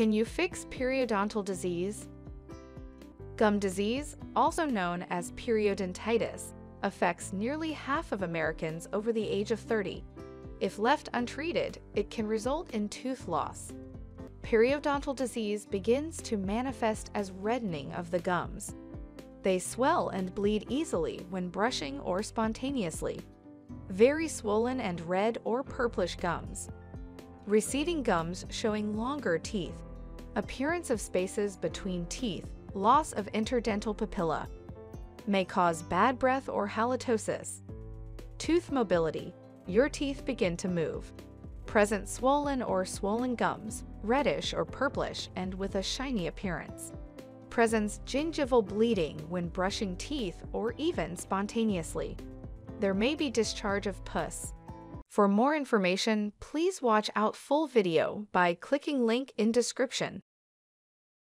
Can you fix periodontal disease? Gum disease, also known as periodontitis, affects nearly half of Americans over the age of 30. If left untreated, it can result in tooth loss. Periodontal disease begins to manifest as reddening of the gums. They swell and bleed easily when brushing or spontaneously. Very swollen and red or purplish gums. Receding gums showing longer teeth. Appearance of spaces between teeth, loss of interdental papilla. May cause bad breath or halitosis. Tooth mobility. Your teeth begin to move. Present swollen or swollen gums, reddish or purplish and with a shiny appearance. Presents gingival bleeding when brushing teeth or even spontaneously. There may be discharge of pus. For more information, please watch out full video by clicking link in description.